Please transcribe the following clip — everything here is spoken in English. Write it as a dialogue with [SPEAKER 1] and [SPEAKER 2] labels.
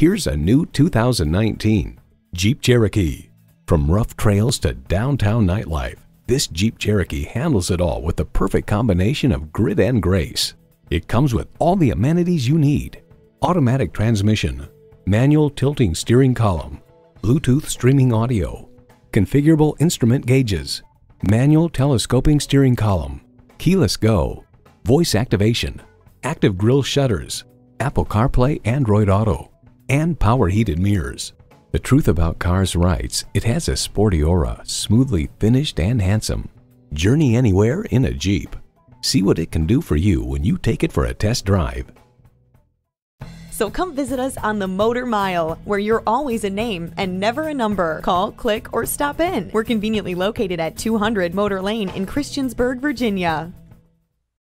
[SPEAKER 1] Here's a new 2019 Jeep Cherokee. From rough trails to downtown nightlife, this Jeep Cherokee handles it all with the perfect combination of grit and grace. It comes with all the amenities you need. Automatic transmission, manual tilting steering column, Bluetooth streaming audio, configurable instrument gauges, manual telescoping steering column, keyless go, voice activation, active grille shutters, Apple CarPlay Android Auto, and power heated mirrors. The truth about Cars writes, it has a sporty aura, smoothly finished and handsome. Journey anywhere in a Jeep. See what it can do for you when you take it for a test drive.
[SPEAKER 2] So come visit us on the Motor Mile, where you're always a name and never a number. Call, click, or stop in. We're conveniently located at 200 Motor Lane in Christiansburg, Virginia.